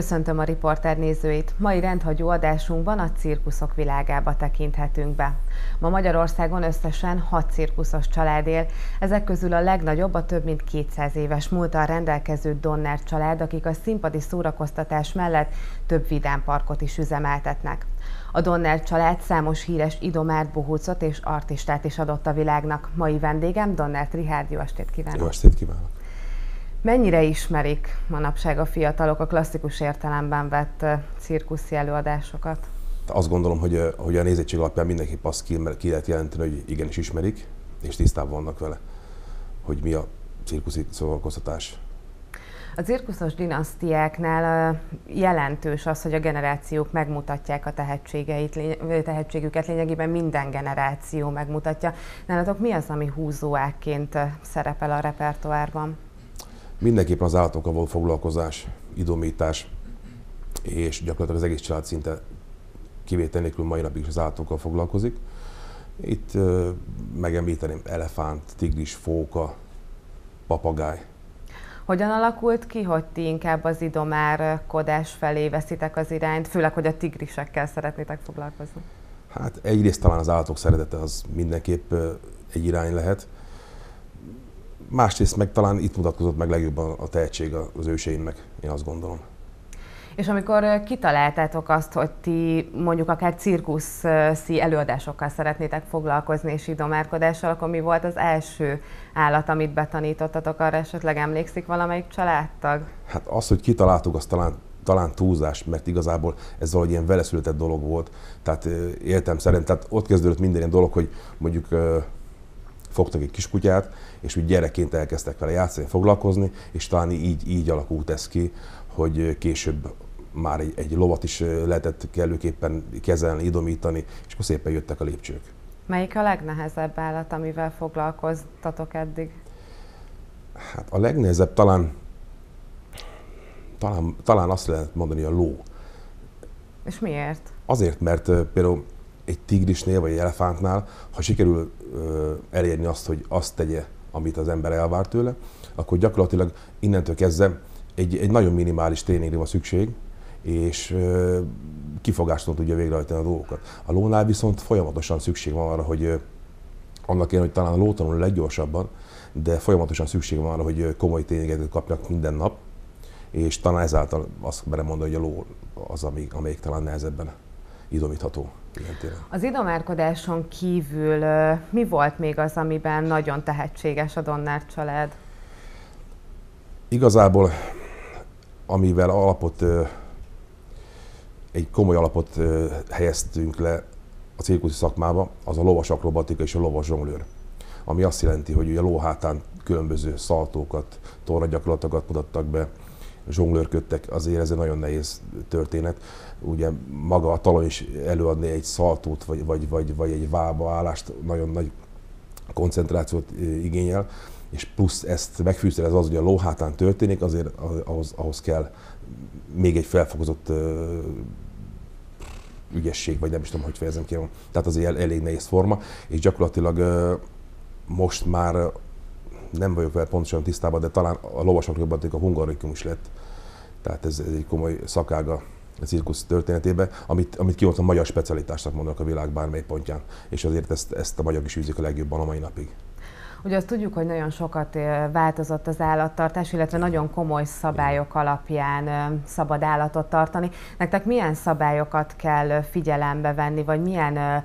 Köszöntöm a riporter nézőit. Mai rendhagyó adásunkban a cirkuszok világába tekinthetünk be. Ma Magyarországon összesen 6 cirkuszos család él, ezek közül a legnagyobb a több mint 200 éves múltal rendelkező Donner család, akik a színpadi szórakoztatás mellett több vidámparkot is üzemeltetnek. A Donner család számos híres idomárt, bohócot és artistát is adott a világnak. Mai vendégem Donner Trihárd, jó estét kívánok! Jó estét kívánok! Mennyire ismerik manapság a fiatalok a klasszikus értelemben vett cirkuszi előadásokat? Azt gondolom, hogy, hogy a nézettség alapján mindenképp azt ki, ki lehet jelenteni, hogy igenis ismerik, és tisztában vannak vele, hogy mi a cirkuszi szórakoztatás. A cirkuszos dinasztiáknál jelentős az, hogy a generációk megmutatják a tehetségeit, tehetségüket, lényegében minden generáció megmutatja. Nálatok mi az, ami húzóákként szerepel a repertoárban? Mindenképpen az állatokkal való foglalkozás, idomítás, és gyakorlatilag az egész család szinte kivétel nélkül mai napig is az állatokkal foglalkozik. Itt uh, megemlíteném elefánt, tigris, fóka, papagáj. Hogyan alakult ki, hogy ti inkább az idomárkodás felé veszitek az irányt, főleg, hogy a tigrisekkel szeretnétek foglalkozni? Hát egyrészt talán az állatok szeretete az mindenképp egy irány lehet másrészt meg talán itt mutatkozott meg legjobban a tehetség az őseimnek, én azt gondolom. És amikor kitaláltátok azt, hogy ti mondjuk akár cirkuszi előadásokkal szeretnétek foglalkozni és idomárkodással, akkor mi volt az első állat, amit betanítottatok? Arra esetleg emlékszik valamelyik családtag? Hát az, hogy kitaláltuk, az talán talán túlzás, mert igazából ez valahogy ilyen veleszületett dolog volt. Tehát éltem szerint, tehát ott kezdődött minden ilyen dolog, hogy mondjuk fogtak egy kiskutyát, és úgy gyerekként elkezdtek vele játszani, foglalkozni, és talán így, így alakult ez ki, hogy később már egy, egy lovat is lehetett kellőképpen kezelni, idomítani, és akkor szépen jöttek a lépcsők. Melyik a legnehezebb állat, amivel foglalkoztatok eddig? Hát a legnehezebb talán, talán, talán azt lehet mondani a ló. És miért? Azért, mert például egy tigrisnél vagy egy elefántnál, ha sikerül elérni azt, hogy azt tegye, amit az ember elvár tőle, akkor gyakorlatilag innentől kezdve egy, egy nagyon minimális tréningre van szükség, és kifogástól tudja végrehajtani a dolgokat. A lónál viszont folyamatosan szükség van arra, hogy annak én, hogy talán a ló leggyorsabban, de folyamatosan szükség van arra, hogy komoly tényeket kapnak minden nap, és talán ezáltal azt merem mondani, hogy a ló az, amelyik, amelyik talán nehezebben idomítható. Az idomárkodáson kívül mi volt még az, amiben nagyon tehetséges a Donner család? Igazából, amivel alapot, egy komoly alapot helyeztünk le a cirkuszi szakmába, az a lovas akrobatika és a lovas zsonglőr. Ami azt jelenti, hogy a ló hátán különböző szaltókat, tornagyakorlatokat mutattak be, zsonglőrködtek, azért ez egy nagyon nehéz történet. Ugye maga a talon is előadni egy szaltót, vagy, vagy, vagy, vagy egy vába állást nagyon nagy koncentrációt igényel, és plusz ezt megfűszerez az, hogy a lóhátán történik, azért ahhoz, ahhoz kell még egy felfokozott ügyesség, vagy nem is tudom, hogy fejezem ki. Tehát az egy elég nehéz forma, és gyakorlatilag most már nem vagyok vele pontosan tisztában, de talán a lovasoknak a hungarikum is lett. Tehát ez, ez egy komoly szakága a cirkusz történetében, amit, amit kimondtam magyar specialitásnak mondanak a világ bármely pontján, és azért ezt, ezt a magyar is űzik a legjobban a mai napig. Ugye azt tudjuk, hogy nagyon sokat változott az állattartás, illetve nagyon komoly szabályok alapján szabad állatot tartani. Nektek milyen szabályokat kell figyelembe venni, vagy milyen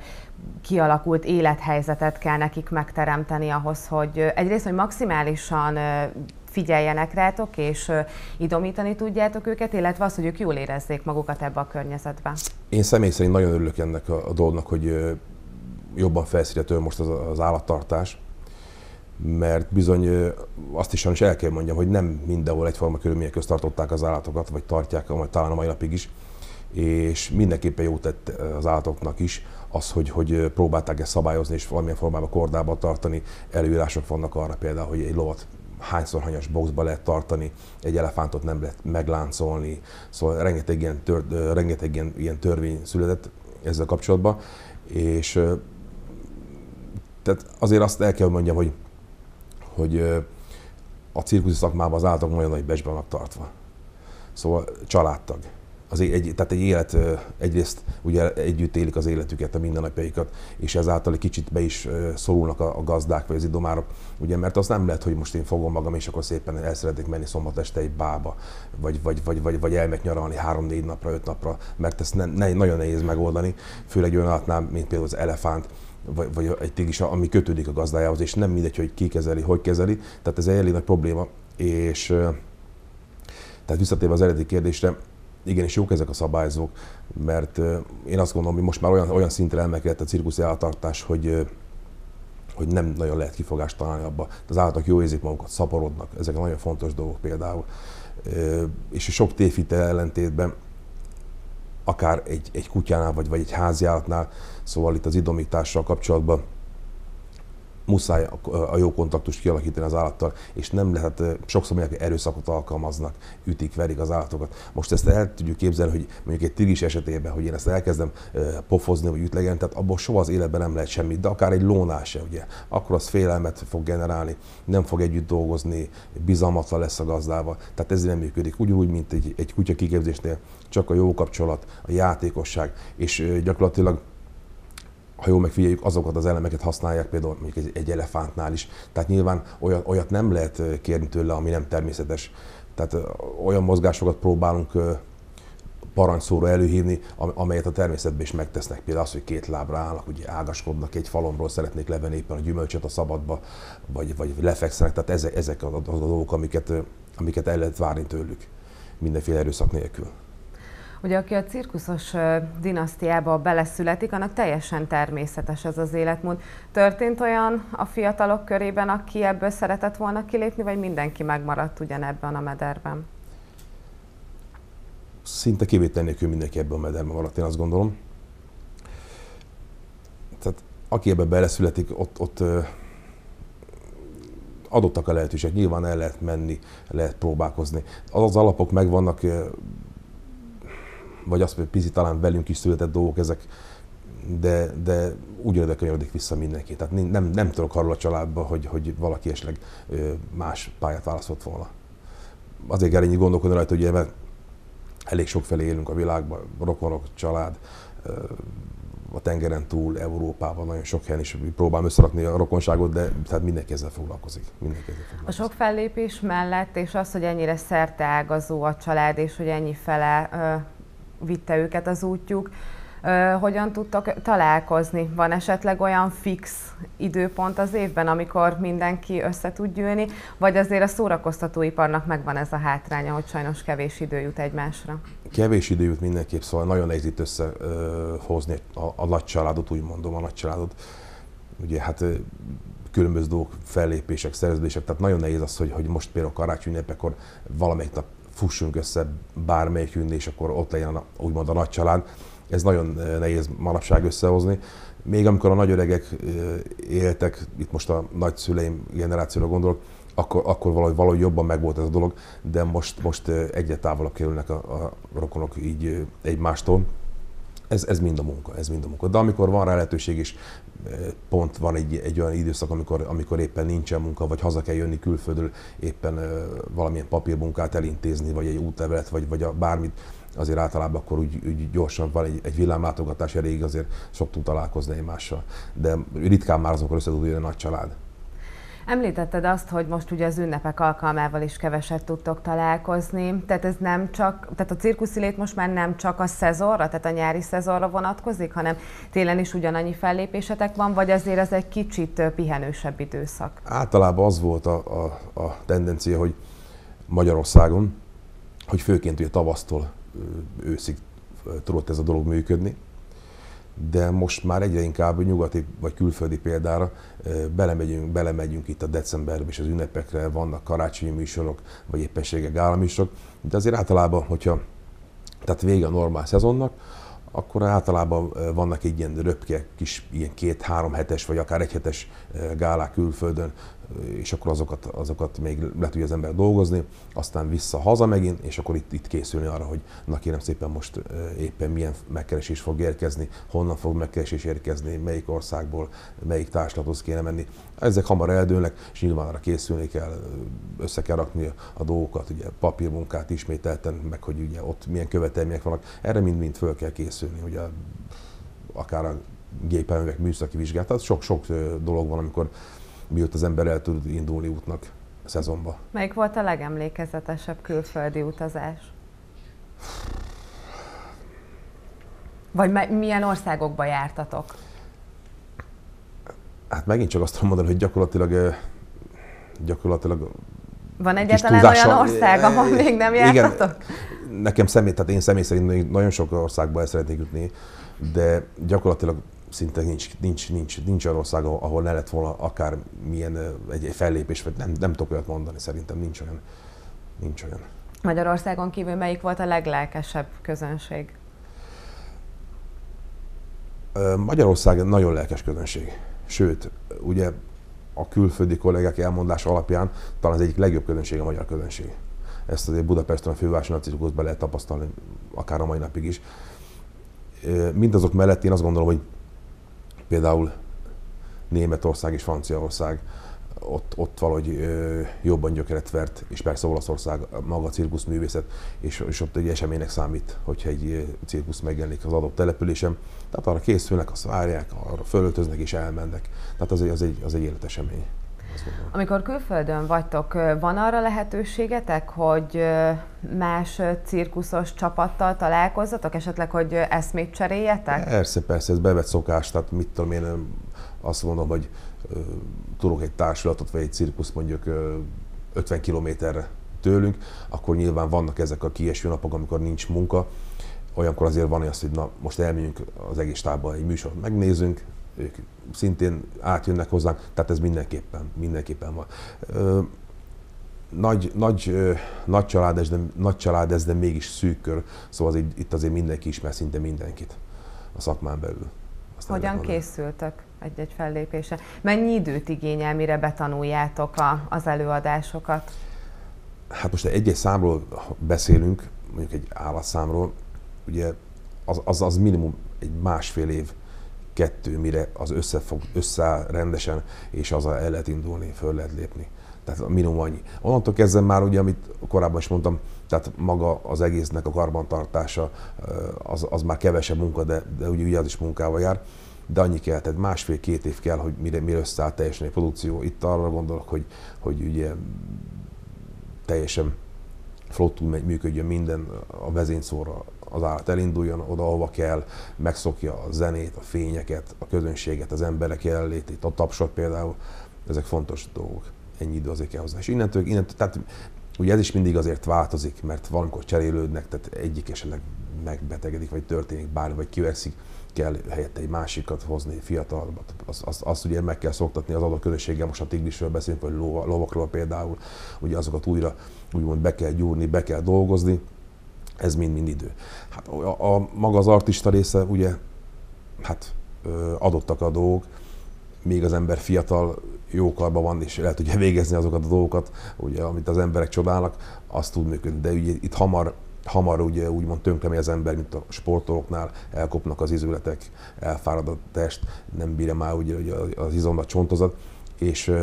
kialakult élethelyzetet kell nekik megteremteni ahhoz, hogy egyrészt, hogy maximálisan figyeljenek rátok, és idomítani tudjátok őket, illetve az, hogy ők jól érezzék magukat ebbe a környezetbe. Én személy szerint nagyon örülök ennek a, a dolognak, hogy jobban felszírető most az, az állattartás, mert bizony azt is sajnos el kell mondjam, hogy nem mindenhol egyforma körülmények közt tartották az állatokat, vagy tartják, vagy talán a mai napig is, és mindenképpen jó tett az állatoknak is az, hogy, hogy próbálták ezt szabályozni, és valamilyen formában kordába tartani. Előírások vannak arra például, hogy egy lovat hányszor hanyas boxba lehet tartani, egy elefántot nem lehet megláncolni, szóval rengeteg ilyen, tör, rengeteg ilyen, ilyen törvény született ezzel kapcsolatban, és tehát azért azt el kell mondjam, hogy, hogy a cirkuszi szakmában az állatok nagyon nagy becsbe vannak tartva. Szóval családtag. Az egy, tehát egy élet, egyrészt ugye együtt élik az életüket, a mindennapjaikat, és ezáltal egy kicsit be is szorulnak a, a gazdák vagy az idomárok, ugye, mert az nem lehet, hogy most én fogom magam, és akkor szépen el szeretnék menni szombat este egy bába, vagy, vagy, vagy, vagy, vagy elmek nyaralni három-négy napra, öt napra, mert ezt ne, ne, nagyon nehéz megoldani, főleg olyan állatnál, mint például az elefánt, vagy, vagy egy tigris, ami kötődik a gazdájához, és nem mindegy, hogy ki kezeli, hogy kezeli. Tehát ez egy elég nagy probléma, és tehát visszatérve az eredeti kérdésre, igenis jók ezek a szabályzók, mert én azt gondolom, hogy most már olyan, olyan szintre elmekedett a cirkusz eltartás, hogy hogy nem nagyon lehet kifogást találni abba. Az állatok jó érzik magukat, szaporodnak, ezek nagyon fontos dolgok például. És sok tévhitel ellentétben akár egy, egy kutyánál, vagy, vagy egy háziállatnál, szóval itt az idomítással kapcsolatban muszáj a jó kontaktust kialakítani az állattal, és nem lehet, sokszor mondják, erőszakot alkalmaznak, ütik, verik az állatokat. Most ezt el tudjuk képzelni, hogy mondjuk egy tigris esetében, hogy én ezt elkezdem pofozni, vagy ütlegen, tehát abból soha az életben nem lehet semmit, de akár egy lónál se, ugye, akkor az félelmet fog generálni, nem fog együtt dolgozni, bizalmatlan lesz a gazdával, tehát ez nem működik. Ugyanúgy, mint egy, egy kutya kiképzésnél, csak a jó kapcsolat, a játékosság, és gyakorlatilag ha jól megfigyeljük, azokat az elemeket használják például mondjuk egy, egy elefántnál is. Tehát nyilván olyat, olyat nem lehet kérni tőle, ami nem természetes. Tehát olyan mozgásokat próbálunk parancsszóra előhívni, amelyet a természetben is megtesznek. Például az, hogy két lábra állnak, ugye ágaskodnak egy falomról, szeretnék levenni éppen a gyümölcsöt a szabadba, vagy, vagy lefekszenek. Tehát ezek, ezek a, a dolgok, amiket, amiket el lehet várni tőlük mindenféle erőszak nélkül. Ugye aki a cirkuszos dinasztiába beleszületik, annak teljesen természetes ez az életmód. Történt olyan a fiatalok körében, aki ebből szeretett volna kilépni, vagy mindenki megmaradt ugyanebben a mederben? Szinte kivétel nélkül mindenki ebben a mederben maradt, én azt gondolom. Tehát aki ebbe beleszületik, ott, ott adottak a lehetőségek, nyilván el lehet menni, lehet próbálkozni. Az az alapok megvannak, vagy azt, hogy pici talán velünk is született dolgok ezek, de, de ugyanúgy könyörödik vissza mindenki. Tehát nem, nem tudok arról a családba, hogy, hogy valaki esetleg más pályát választott volna. Azért kell ennyi gondolkodni rajta, ugye, mert elég sok felé élünk a világban, rokonok, család, a tengeren túl, Európában, nagyon sok helyen is próbálom összerakni a rokonságot, de tehát mindenki ezzel foglalkozik. Mindenki ezzel foglalkozik. A sok fellépés mellett, és az, hogy ennyire szerteágazó a család, és hogy ennyi fele vitte őket az útjuk. Hogyan tudtak találkozni? Van esetleg olyan fix időpont az évben, amikor mindenki össze tud gyűlni, vagy azért a szórakoztatóiparnak megvan ez a hátránya, hogy sajnos kevés idő jut egymásra? Kevés idő jut mindenképp, szóval nagyon nehéz itt összehozni a, a nagy családot, úgy mondom, a nagy családot. Ugye hát különböző dolgok, fellépések, szerződések, tehát nagyon nehéz az, hogy, hogy most például karácsony ünnepekor valamelyik nap fussunk össze bármelyikünk, és akkor ott legyen a, úgymond a nagy család. Ez nagyon eh, nehéz manapság összehozni. Még amikor a nagy öregek eh, éltek, itt most a nagyszüleim generációra gondolok, akkor, akkor valahogy, valahogy jobban megvolt ez a dolog, de most, most eh, egyre távolabb kerülnek a, a rokonok így egymástól ez, ez mind a munka, ez mind a munka. De amikor van rá lehetőség is, eh, pont van egy, egy olyan időszak, amikor, amikor éppen nincsen munka, vagy haza kell jönni külföldről, éppen uh, valamilyen papírmunkát elintézni, vagy egy útlevelet, vagy, vagy a bármit, azért általában akkor úgy, úgy gyorsan van egy, egy villámlátogatás elég, azért szoktunk találkozni egymással. De ritkán már azokra össze tud a nagy család. Említetted azt, hogy most ugye az ünnepek alkalmával is keveset tudtok találkozni, tehát ez nem csak, tehát a cirkuszilét most már nem csak a szezonra, tehát a nyári szezonra vonatkozik, hanem télen is ugyanannyi fellépésetek van, vagy azért ez egy kicsit pihenősebb időszak? Általában az volt a, a, a tendencia, hogy Magyarországon, hogy főként ugye tavasztól őszig tudott ez a dolog működni, de most már egyre inkább nyugati vagy külföldi példára belemegyünk, belemegyünk itt a decemberben és az ünnepekre, vannak karácsonyi műsorok, vagy éppenségek gálaműsorok, de azért általában, hogyha tehát vége a normál szezonnak, akkor általában vannak egy ilyen röpke, kis ilyen két-három hetes, vagy akár egy hetes gálák külföldön, és akkor azokat, azokat még le tudja az ember dolgozni, aztán vissza haza megint, és akkor itt, itt készülni arra, hogy na kérem szépen most éppen milyen megkeresés fog érkezni, honnan fog megkeresés érkezni, melyik országból, melyik társulathoz kéne menni. Ezek hamar eldőlnek, és nyilván arra készülni kell, össze kell rakni a dolgokat, ugye papírmunkát ismételten, meg hogy ugye ott milyen követelmények vannak, erre mind-mind föl kell készülni, ugye akár a gépelművek műszaki vizsgát, sok-sok dolog van, amikor mióta az ember el tud indulni útnak a szezonba. Melyik volt a legemlékezetesebb külföldi utazás? Vagy milyen országokba jártatok? Hát megint csak azt tudom mondani, hogy gyakorlatilag gyakorlatilag van egyáltalán olyan ország, ahol még nem jártatok? Igen, nekem személy, tehát én személy szerint nagyon sok országba el szeretnék jutni, de gyakorlatilag szinte nincs, nincs, nincs, nincs olyan ország, ahol ne lett volna akár milyen egy, egy fellépés, vagy nem, nem tudok olyat mondani, szerintem nincs olyan. Nincs olyan. Magyarországon kívül melyik volt a leglelkesebb közönség? Magyarország nagyon lelkes közönség. Sőt, ugye a külföldi kollégák elmondás alapján talán az egyik legjobb közönség a magyar közönség. Ezt azért Budapesten a fővárosi narcisztikusban lehet tapasztalni, akár a mai napig is. Mindazok mellett én azt gondolom, hogy például Németország és Franciaország ott, ott valahogy ö, jobban gyökeret vert, és persze Olaszország maga a cirkuszművészet, és, és ott egy eseménynek számít, hogyha egy cirkusz megjelenik az adott településen. Tehát arra készülnek, azt várják, arra fölöltöznek és elmennek. Tehát az egy, az egy, az egy életesemény. Amikor külföldön vagytok, van arra lehetőségetek, hogy más cirkuszos csapattal találkozzatok, esetleg, hogy eszmét cseréljetek? Persze, persze, ez bevett szokás, tehát mit tudom én, azt mondom, hogy tudok egy társulatot, vagy egy cirkusz mondjuk 50 kilométerre tőlünk, akkor nyilván vannak ezek a kieső napok, amikor nincs munka, olyankor azért van az, hogy na, most elmegyünk az egész tábban egy műsort megnézünk, ők szintén átjönnek hozzánk, tehát ez mindenképpen, mindenképpen van. Nagy, nagy, nagy, család ez, de, nagy család ez, de mégis szűk kör, szóval az, itt azért mindenki ismer szinte mindenkit a szakmán belül. Azt Hogyan készültök egy-egy fellépésre? Mennyi időt igényel, mire betanuljátok a, az előadásokat? Hát most egy-egy számról beszélünk, mondjuk egy állatszámról, ugye az, az, az minimum egy másfél év kettő, mire az összefog, összeáll rendesen, és az el lehet indulni, föl lehet lépni. Tehát a minimum annyi. Onnantól kezdve már ugye, amit korábban is mondtam, tehát maga az egésznek a karbantartása, az, az már kevesebb munka, de, de ugye, ugye az is munkával jár. De annyi kell, tehát másfél-két év kell, hogy mire, mire összeáll teljesen egy produkció. Itt arra gondolok, hogy, hogy ugye teljesen flottul működjön minden a vezényszóra, az állat elinduljon oda, ahova kell, megszokja a zenét, a fényeket, a közönséget, az emberek jelenlétét, a tapsot például, ezek fontos dolgok. Ennyi idő azért kell hozzá. És innentől, innentől tehát ugye ez is mindig azért változik, mert valamikor cserélődnek, tehát egyik esetleg megbetegedik, vagy történik bármi, vagy kiveszik, kell helyette egy másikat hozni, fiatalabbat. Azt, azt, azt ugye meg kell szoktatni az adott közösséggel, most a tigrisről beszélünk, vagy lovakról például, ugye azokat újra úgymond be kell gyúrni, be kell dolgozni, ez mind-mind idő. Hát a, a, maga az artista része ugye, hát adottak a dolgok, még az ember fiatal, jókarban van, és el tudja végezni azokat a dolgokat, ugye, amit az emberek csodálnak, azt tud működni. De ugye itt hamar, hamar ugye, úgymond tönkre az ember, mint a sportolóknál, elkopnak az izületek, elfárad a test, nem bírja már ugye, ugye az izomba csontozat, és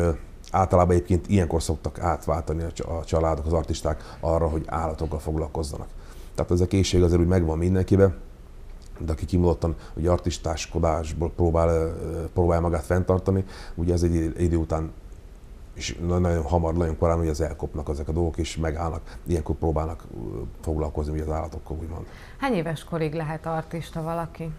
általában egyébként ilyenkor szoktak átváltani a családok, az artisták arra, hogy állatokkal foglalkozzanak. Tehát ez a készség azért úgy megvan mindenkibe, de aki kimondottan hogy artistáskodásból próbál, próbál magát fenntartani, ugye ez egy idő után és nagyon hamar, nagyon korán ugye az elkopnak ezek a dolgok, és megállnak, ilyenkor próbálnak foglalkozni ugye az állatokkal, úgymond. Hány éves korig lehet artista valaki?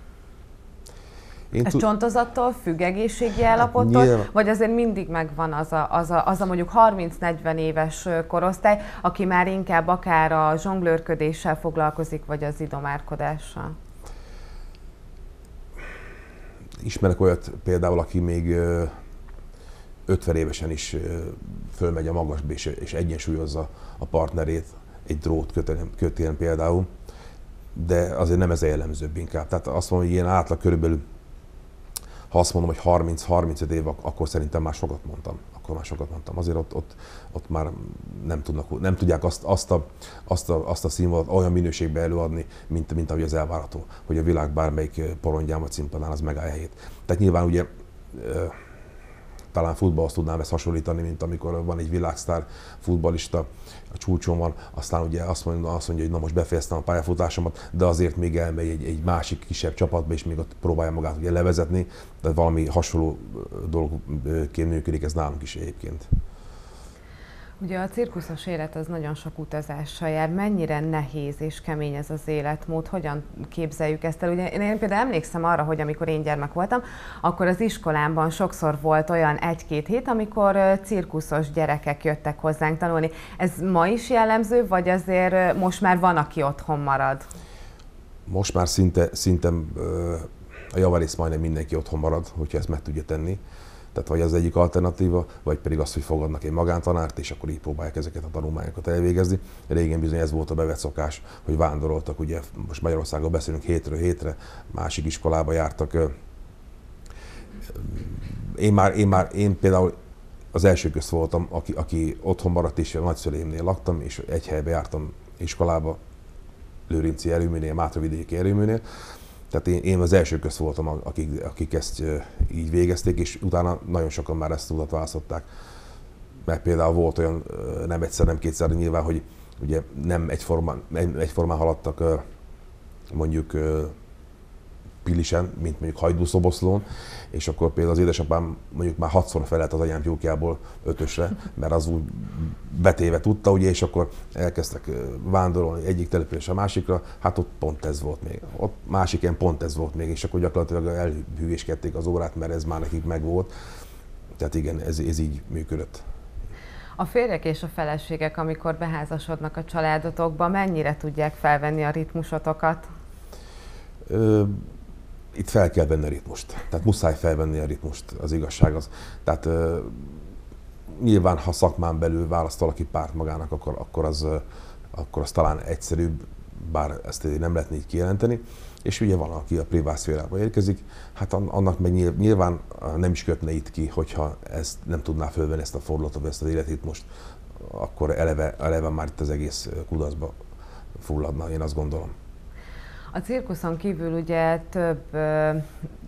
Én Ez tud... csontozattól függ, egészségi hát állapottól, nyilván... vagy azért mindig megvan az a, az, a, az a mondjuk 30-40 éves korosztály, aki már inkább akár a zsonglőrködéssel foglalkozik, vagy az idomárkodással? Ismerek olyat például, aki még 50 évesen is fölmegy a magasba és, és egyensúlyozza a partnerét, egy drót kötélyen például, de azért nem ez a jellemzőbb inkább. Tehát azt mondom, hogy ilyen átlag körülbelül ha azt mondom, hogy 30-35 év, akkor szerintem már sokat mondtam. Akkor már sokat mondtam. Azért ott, ott, ott már nem, tudnak, nem tudják azt, azt, a, azt, a, azt a színvonalat olyan minőségbe előadni, mint, mint ahogy az elvárható, hogy a világ bármelyik porondján vagy színpadán az megállja helyét. Tehát nyilván ugye talán futballhoz tudnám ezt hasonlítani, mint amikor van egy világsztár futballista, a csúcson van, aztán ugye azt mondja, azt mondja hogy na most befejeztem a pályafutásomat, de azért még elmegy egy, egy másik kisebb csapatba, és még ott próbálja magát ugye levezetni, tehát valami hasonló dologként működik ez nálunk is egyébként. Ugye a cirkuszos élet az nagyon sok utazással jár. Mennyire nehéz és kemény ez az életmód? Hogyan képzeljük ezt el? Ugye én például emlékszem arra, hogy amikor én gyermek voltam, akkor az iskolámban sokszor volt olyan egy-két hét, amikor cirkuszos gyerekek jöttek hozzánk tanulni. Ez ma is jellemző, vagy azért most már van, aki otthon marad? Most már szinte, szinte a javarész majdnem mindenki otthon marad, hogyha ezt meg tudja tenni. Tehát vagy az egyik alternatíva, vagy pedig az, hogy fogadnak egy magántanárt, és akkor így próbálják ezeket a tanulmányokat elvégezni. Régen bizony ez volt a bevett szokás, hogy vándoroltak, ugye most Magyarországon beszélünk hétről hétre, másik iskolába jártak. Én már, én már, én például az első közt voltam, aki, aki otthon maradt, és a nagyszüleimnél laktam, és egy helybe jártam iskolába, Lőrinci erőműnél, Mátravidéki erőműnél, tehát én, én az első közt voltam, akik, akik ezt így végezték, és utána nagyon sokan már ezt tudat választották. Mert például volt olyan, nem egyszer, nem kétszer, nyilván, hogy ugye nem egyformán, egyformán haladtak mondjuk Pilisen, mint mondjuk Hajdúszoboszlón, és akkor például az édesapám mondjuk már hatszor felelt az anyám tyúkjából ötösre, mert az úgy betéve tudta, ugye, és akkor elkezdtek vándorolni egyik településre a másikra, hát ott pont ez volt még. Ott másik ilyen pont ez volt még, és akkor gyakorlatilag elhűvéskedték az órát, mert ez már nekik megvolt. Tehát igen, ez, ez így működött. A férjek és a feleségek, amikor beházasodnak a családotokba, mennyire tudják felvenni a ritmusotokat? Ö, itt fel kell venni a ritmust. Tehát muszáj felvenni a ritmust, az igazság az. Tehát nyilván, ha szakmán belül választ valaki párt magának, akkor, akkor, az, akkor az talán egyszerűbb, bár ezt nem lehetne így kijelenteni. És ugye van, aki a privát szférába érkezik, hát annak meg nyilván nem is kötne itt ki, hogyha ezt nem tudná fölvenni ezt a fordulatot, ezt az életritmust, akkor eleve, eleve már itt az egész kudarcba fulladna, én azt gondolom. A cirkuszon kívül ugye több ö,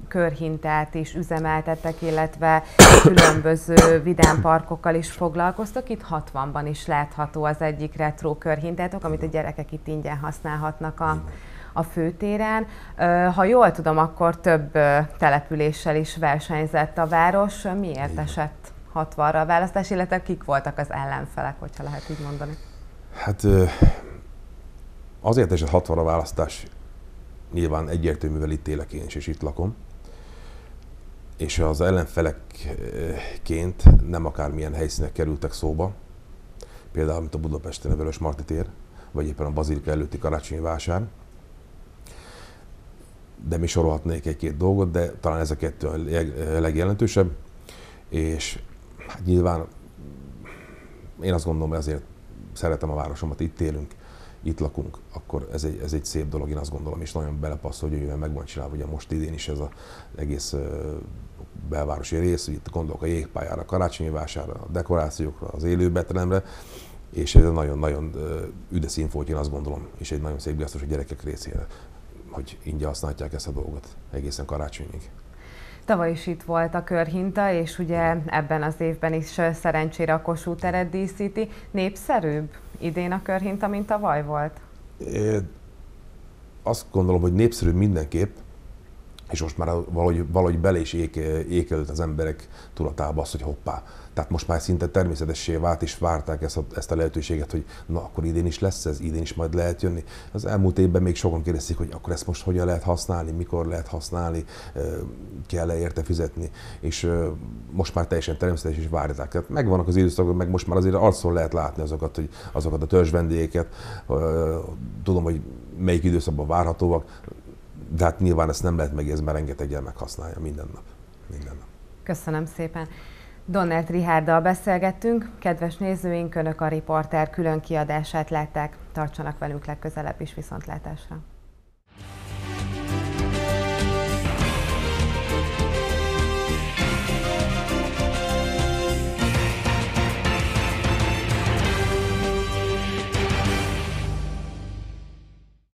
körhintát is üzemeltettek, illetve különböző vidámparkokkal is foglalkoztak. Itt 60-ban is látható az egyik retro körhintátok, amit a gyerekek itt ingyen használhatnak a, a főtéren. Ha jól tudom, akkor több településsel is versenyzett a város. Miért esett 60-ra a választás, illetve kik voltak az ellenfelek, hogyha lehet így mondani? Hát azért esett 60-ra a választás, nyilván egyértelművel itt élek én is, és itt lakom. És az ellenfelekként nem akármilyen helyszínek kerültek szóba, például mint a Budapesten a Vörös Marti tér, vagy éppen a Bazilika előtti karácsonyi vásár. De mi sorolhatnék egy-két dolgot, de talán ez a kettő a legjelentősebb. És hát nyilván én azt gondolom, hogy azért szeretem a városomat, itt élünk, itt lakunk, akkor ez egy, ez egy szép dolog, én azt gondolom, és nagyon belepasszol, hogy jövőben meg van csinálva, ugye most idén is ez az egész belvárosi rész, itt gondolok a jégpályára, a karácsonyi vásárra, a dekorációkra, az élőbetelemre, és ez nagyon-nagyon üde színfolt, én azt gondolom, és egy nagyon szép gesztus a gyerekek részére, hogy ingyen használják ezt a dolgot egészen karácsonyig. Tavaly is itt volt a körhinta, és ugye ebben az évben is szerencsére a Kossuth teret díszíti. Népszerűbb idén a körhinta, mint tavaly volt? É, azt gondolom, hogy népszerű mindenképp, és most már valahogy, valahogy bele is ékelődött az emberek tudatába az, hogy hoppá, tehát most már szinte természetessé vált, és várták ezt a, ezt a lehetőséget, hogy na akkor idén is lesz ez, idén is majd lehet jönni. Az elmúlt évben még sokan kérdezték, hogy akkor ezt most hogyan lehet használni, mikor lehet használni, kell-e érte fizetni, és most már teljesen természetes is várják. Tehát megvannak az időszakok, meg most már azért arcon lehet látni azokat, hogy azokat a törzs vendégeket, tudom, hogy melyik időszakban várhatóak, de hát nyilván ezt nem lehet megérzni, mert rengeteg gyermek használja minden nap. Minden nap. Köszönöm szépen. Donnert Rihárdal beszélgettünk. Kedves nézőink, Önök a riporter külön kiadását látták. Tartsanak velünk legközelebb is viszontlátásra.